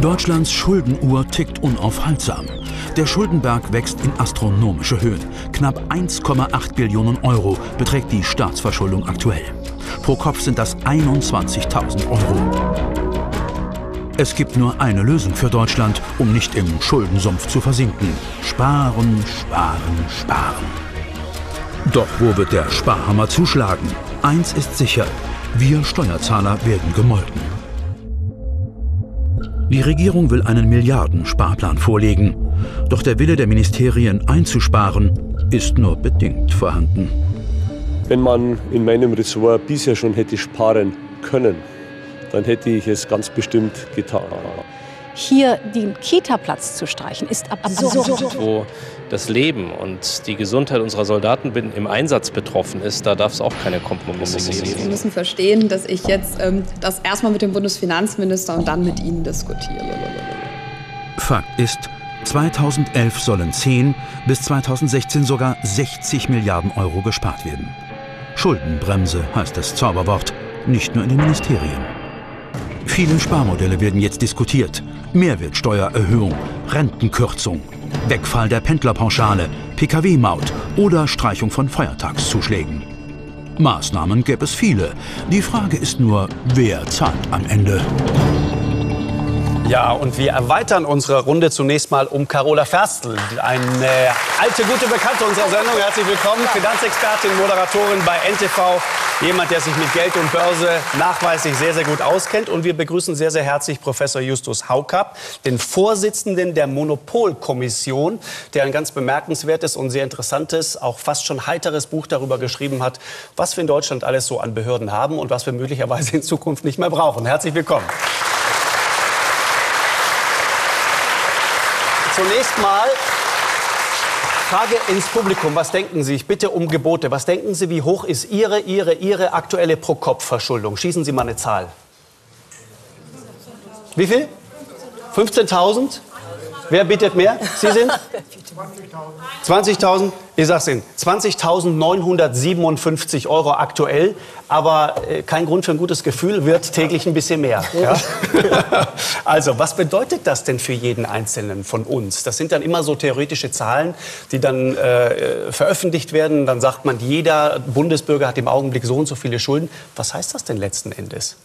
Deutschlands Schuldenuhr tickt unaufhaltsam. Der Schuldenberg wächst in astronomische Höhen. Knapp 1,8 Billionen Euro beträgt die Staatsverschuldung aktuell. Pro Kopf sind das 21.000 Euro. Es gibt nur eine Lösung für Deutschland, um nicht im Schuldensumpf zu versinken. Sparen, sparen, sparen. Doch wo wird der Sparhammer zuschlagen? Eins ist sicher, wir Steuerzahler werden gemolken. Die Regierung will einen Milliardensparplan vorlegen. Doch der Wille der Ministerien einzusparen ist nur bedingt vorhanden. Wenn man in meinem Ressort bisher schon hätte sparen können, dann hätte ich es ganz bestimmt getan. Hier den Kita-Platz zu streichen, ist absurd. Wo das Leben und die Gesundheit unserer Soldaten im Einsatz betroffen ist, da darf es auch keine Kompromisse geben. Sie müssen verstehen, dass ich jetzt ähm, das erstmal mit dem Bundesfinanzminister und dann mit Ihnen diskutiere. Fakt ist, 2011 sollen 10 bis 2016 sogar 60 Milliarden Euro gespart werden. Schuldenbremse heißt das Zauberwort, nicht nur in den Ministerien. Viele Sparmodelle werden jetzt diskutiert. Mehrwertsteuererhöhung, Rentenkürzung, Wegfall der Pendlerpauschale, Pkw-Maut oder Streichung von Feiertagszuschlägen. Maßnahmen gäbe es viele. Die Frage ist nur, wer zahlt am Ende? Ja, und wir erweitern unsere Runde zunächst mal um Carola Ferstl, eine alte, gute Bekannte unserer Sendung. Herzlich willkommen, Finanzexpertin, Moderatorin bei NTV, jemand, der sich mit Geld und Börse nachweislich sehr, sehr gut auskennt. Und wir begrüßen sehr, sehr herzlich Professor Justus Haukapp, den Vorsitzenden der Monopolkommission, der ein ganz bemerkenswertes und sehr interessantes, auch fast schon heiteres Buch darüber geschrieben hat, was wir in Deutschland alles so an Behörden haben und was wir möglicherweise in Zukunft nicht mehr brauchen. Herzlich willkommen. Zunächst mal Frage ins Publikum. Was denken Sie? Ich bitte um Gebote. Was denken Sie, wie hoch ist Ihre, Ihre, Ihre aktuelle Pro-Kopf-Verschuldung? Schießen Sie mal eine Zahl. Wie viel? 15.000? Wer bietet mehr? Sie sind? 20.000. Ich sag's Ihnen. 20.957 Euro aktuell. Aber äh, kein Grund für ein gutes Gefühl, wird täglich ein bisschen mehr. Ja? also, was bedeutet das denn für jeden Einzelnen von uns? Das sind dann immer so theoretische Zahlen, die dann äh, veröffentlicht werden. Dann sagt man, jeder Bundesbürger hat im Augenblick so und so viele Schulden. Was heißt das denn letzten Endes?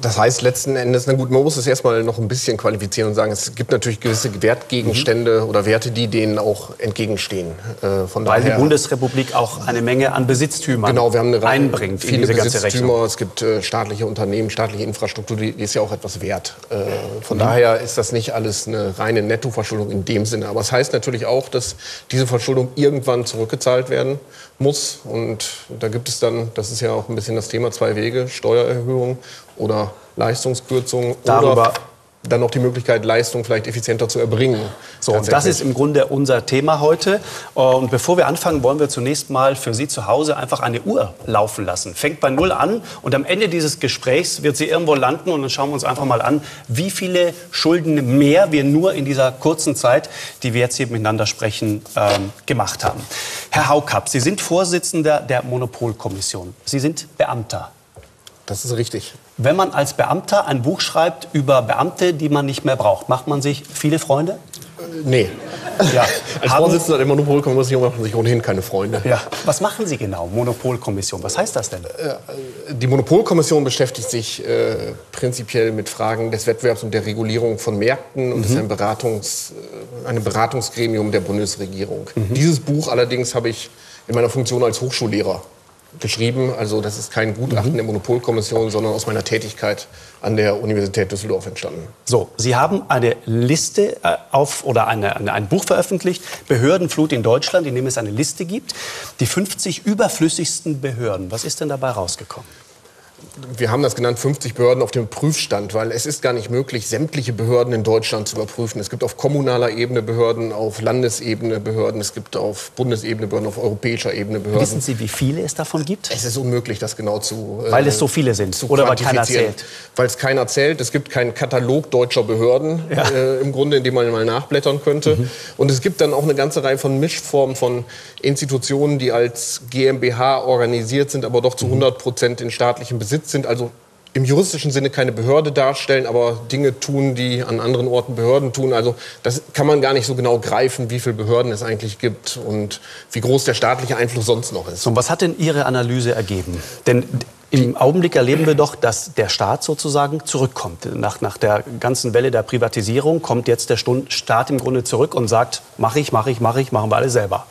Das heißt letzten Endes, na gut, man muss es erstmal noch ein bisschen qualifizieren und sagen, es gibt natürlich gewisse Wertgegenstände mhm. oder Werte, die denen auch entgegenstehen. Äh, von Weil daher, die Bundesrepublik auch eine Menge an Besitztümern genau, wir haben eine einbringt viele in diese ganze Besitztümer. Es gibt äh, staatliche Unternehmen, staatliche Infrastruktur, die, die ist ja auch etwas wert. Äh, von mhm. daher ist das nicht alles eine reine Nettoverschuldung in dem Sinne. Aber es das heißt natürlich auch, dass diese Verschuldung irgendwann zurückgezahlt werden muss. Und da gibt es dann, das ist ja auch ein bisschen das Thema, zwei Wege, Steuererhöhung oder Leistungskürzung Darüber oder dann noch die Möglichkeit, Leistung vielleicht effizienter zu erbringen. So, und das ist im Grunde unser Thema heute. Und bevor wir anfangen, wollen wir zunächst mal für Sie zu Hause einfach eine Uhr laufen lassen. Fängt bei Null an und am Ende dieses Gesprächs wird sie irgendwo landen und dann schauen wir uns einfach mal an, wie viele Schulden mehr wir nur in dieser kurzen Zeit, die wir jetzt hier miteinander sprechen, ähm, gemacht haben. Herr Haukapp, Sie sind Vorsitzender der Monopolkommission. Sie sind Beamter. Das ist richtig. Wenn man als Beamter ein Buch schreibt über Beamte, die man nicht mehr braucht, macht man sich viele Freunde? Nee. Ja. Als Vorsitzender der Monopolkommission macht man sich ohnehin keine Freunde. Ja. Was machen Sie genau, Monopolkommission? Was heißt das denn? Äh, die Monopolkommission beschäftigt sich äh, prinzipiell mit Fragen des Wettbewerbs und der Regulierung von Märkten und mhm. ist ein, Beratungs, äh, ein Beratungsgremium der Bundesregierung. Mhm. Dieses Buch allerdings habe ich in meiner Funktion als Hochschullehrer geschrieben. Also das ist kein Gutachten mhm. der Monopolkommission, sondern aus meiner Tätigkeit an der Universität Düsseldorf entstanden. So, Sie haben eine Liste äh, auf oder eine, eine, ein Buch veröffentlicht, Behördenflut in Deutschland, in dem es eine Liste gibt, die 50 überflüssigsten Behörden. Was ist denn dabei rausgekommen? Wir haben das genannt 50 Behörden auf dem Prüfstand, weil es ist gar nicht möglich, sämtliche Behörden in Deutschland zu überprüfen. Es gibt auf kommunaler Ebene Behörden, auf Landesebene Behörden, es gibt auf Bundesebene Behörden, auf europäischer Ebene Behörden. Wissen Sie, wie viele es davon gibt? Es ist unmöglich, das genau zu äh, Weil es so viele sind oder weil keiner zählt? Weil es keiner zählt. Es gibt keinen Katalog deutscher Behörden ja. äh, im Grunde, in dem man mal nachblättern könnte. Mhm. Und es gibt dann auch eine ganze Reihe von Mischformen von Institutionen, die als GmbH organisiert sind, aber doch zu 100 mhm. Prozent in staatlichem Besitz sind, also im juristischen Sinne keine Behörde darstellen, aber Dinge tun, die an anderen Orten Behörden tun. Also das kann man gar nicht so genau greifen, wie viele Behörden es eigentlich gibt und wie groß der staatliche Einfluss sonst noch ist. So, was hat denn Ihre Analyse ergeben? Denn im Augenblick erleben wir doch, dass der Staat sozusagen zurückkommt. Nach, nach der ganzen Welle der Privatisierung kommt jetzt der Staat im Grunde zurück und sagt, mache ich, mache ich, mache ich, machen wir alle selber.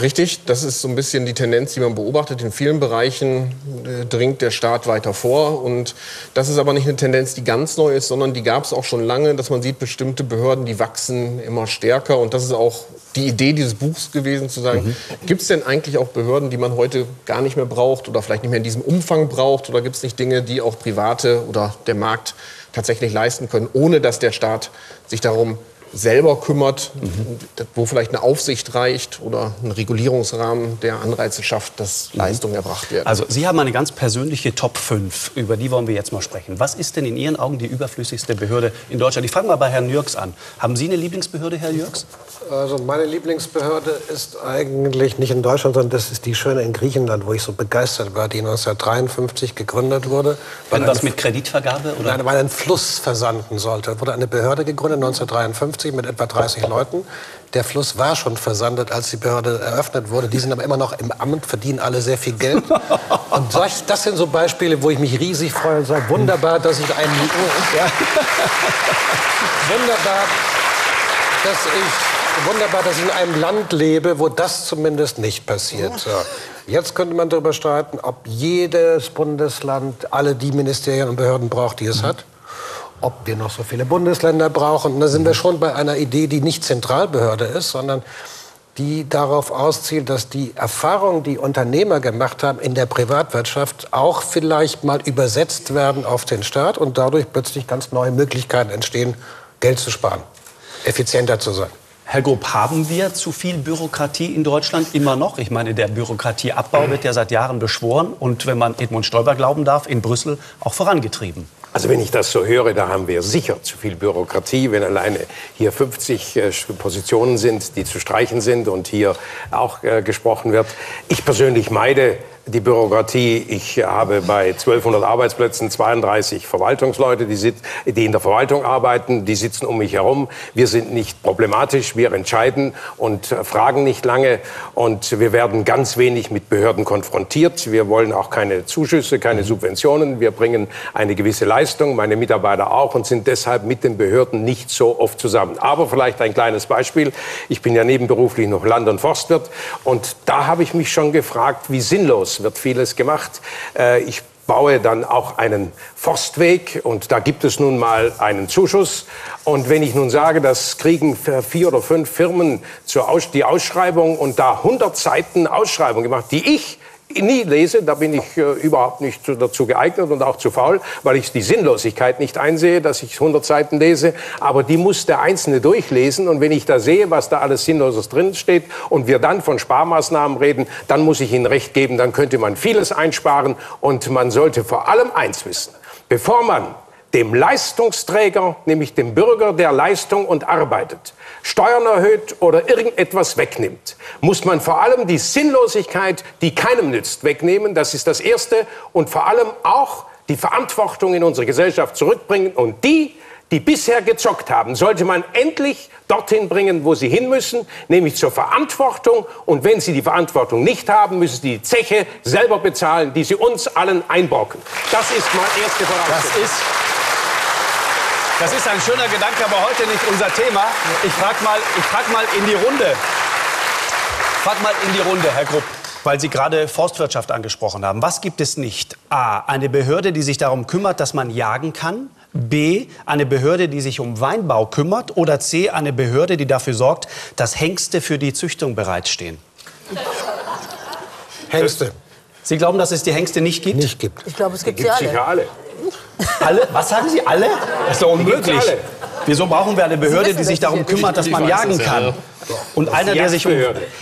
Richtig, das ist so ein bisschen die Tendenz, die man beobachtet. In vielen Bereichen äh, dringt der Staat weiter vor. Und das ist aber nicht eine Tendenz, die ganz neu ist, sondern die gab es auch schon lange, dass man sieht, bestimmte Behörden, die wachsen immer stärker. Und das ist auch die Idee dieses Buchs gewesen, zu sagen, mhm. gibt es denn eigentlich auch Behörden, die man heute gar nicht mehr braucht oder vielleicht nicht mehr in diesem Umfang braucht? Oder gibt es nicht Dinge, die auch Private oder der Markt tatsächlich leisten können, ohne dass der Staat sich darum selber kümmert, mhm. wo vielleicht eine Aufsicht reicht oder ein Regulierungsrahmen, der Anreize schafft, dass mhm. Leistungen erbracht werden. Also Sie haben eine ganz persönliche Top 5, über die wollen wir jetzt mal sprechen. Was ist denn in Ihren Augen die überflüssigste Behörde in Deutschland? Ich fange mal bei Herrn Jürgs an. Haben Sie eine Lieblingsbehörde, Herr Jürgs? Also meine Lieblingsbehörde ist eigentlich nicht in Deutschland, sondern das ist die schöne in Griechenland, wo ich so begeistert war, die 1953 gegründet wurde. Wenn was mit Kreditvergabe? Oder? Nein, weil ein Fluss versanden sollte. Da wurde eine Behörde gegründet 1953 mit etwa 30 Leuten. Der Fluss war schon versandet, als die Behörde eröffnet wurde. Die sind aber immer noch im Amt, verdienen alle sehr viel Geld. Und das sind so Beispiele, wo ich mich riesig freue und sage, wunderbar, dass ich einen... Ja. wunderbar, dass ich wunderbar, dass ich in einem Land lebe, wo das zumindest nicht passiert. So. Jetzt könnte man darüber streiten, ob jedes Bundesland alle die Ministerien und Behörden braucht, die es hat ob wir noch so viele Bundesländer brauchen. Und da sind wir schon bei einer Idee, die nicht Zentralbehörde ist, sondern die darauf auszielt, dass die Erfahrungen, die Unternehmer gemacht haben in der Privatwirtschaft, auch vielleicht mal übersetzt werden auf den Staat und dadurch plötzlich ganz neue Möglichkeiten entstehen, Geld zu sparen, effizienter zu sein. Herr Grupp, haben wir zu viel Bürokratie in Deutschland immer noch? Ich meine, der Bürokratieabbau wird ja seit Jahren beschworen und, wenn man Edmund Stoiber glauben darf, in Brüssel auch vorangetrieben. Also wenn ich das so höre, da haben wir sicher zu viel Bürokratie, wenn alleine hier 50 äh, Positionen sind, die zu streichen sind und hier auch äh, gesprochen wird. Ich persönlich meide die Bürokratie. Ich habe bei 1200 Arbeitsplätzen 32 Verwaltungsleute, die, sit, die in der Verwaltung arbeiten, die sitzen um mich herum. Wir sind nicht problematisch, wir entscheiden und fragen nicht lange und wir werden ganz wenig mit Behörden konfrontiert. Wir wollen auch keine Zuschüsse, keine Subventionen. Wir bringen eine gewisse Leistung, meine Mitarbeiter auch und sind deshalb mit den Behörden nicht so oft zusammen. Aber vielleicht ein kleines Beispiel. Ich bin ja nebenberuflich noch Land- und Forstwirt und da habe ich mich schon gefragt, wie sinnlos wird vieles gemacht. Äh, ich baue dann auch einen Forstweg und da gibt es nun mal einen Zuschuss. Und wenn ich nun sage, das kriegen vier oder fünf Firmen zur Aus die Ausschreibung und da 100 Seiten Ausschreibung gemacht, die ich nie lese, da bin ich äh, überhaupt nicht dazu geeignet und auch zu faul, weil ich die Sinnlosigkeit nicht einsehe, dass ich 100 Seiten lese. Aber die muss der Einzelne durchlesen. Und wenn ich da sehe, was da alles Sinnloses drin steht und wir dann von Sparmaßnahmen reden, dann muss ich Ihnen recht geben, dann könnte man vieles einsparen. Und man sollte vor allem eins wissen. Bevor man dem Leistungsträger, nämlich dem Bürger, der Leistung und arbeitet, Steuern erhöht oder irgendetwas wegnimmt, muss man vor allem die Sinnlosigkeit, die keinem nützt, wegnehmen. Das ist das Erste. Und vor allem auch die Verantwortung in unsere Gesellschaft zurückbringen. Und die, die bisher gezockt haben, sollte man endlich dorthin bringen, wo sie hin müssen, nämlich zur Verantwortung. Und wenn sie die Verantwortung nicht haben, müssen sie die Zeche selber bezahlen, die sie uns allen einbrocken. Das ist mal erste Voraussetzung. Das ist ein schöner Gedanke, aber heute nicht unser Thema. Ich frage mal, frag mal in die Runde. Frag mal in die Runde, Herr Grupp, weil Sie gerade Forstwirtschaft angesprochen haben. Was gibt es nicht? A, eine Behörde, die sich darum kümmert, dass man jagen kann. B, eine Behörde, die sich um Weinbau kümmert. Oder C, eine Behörde, die dafür sorgt, dass Hengste für die Züchtung bereitstehen. Hengste. Sie glauben, dass es die Hengste nicht gibt? Nicht gibt. Ich glaube, es gibt sie alle. Sicher alle. Alle? Was sagen Sie? Alle? Das ist doch unmöglich. Wieso brauchen wir eine Behörde, wissen, die sich darum kümmert, dass man jagen kann? Und einer, der sich um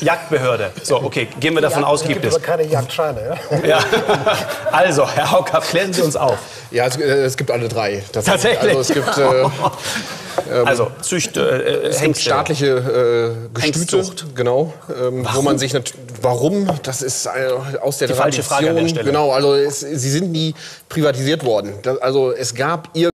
Jagdbehörde. So, okay, gehen wir davon aus, gibt es. aber keine Jagdscheine. Ja? Ja. Also, Herr Haukapp, klären Sie uns auf. Ja, es, äh, es gibt alle drei. Tatsächlich? Also es gibt äh, Also, Zücht, äh, Es gibt staatliche äh, Gestüte, Hengstzucht. genau, ähm, wo man sich nat- warum, das ist äh, aus der Die falsche Frage an der Tradition, Stelle. Genau, also es, sie sind nie privatisiert worden. Das, also es gab ihr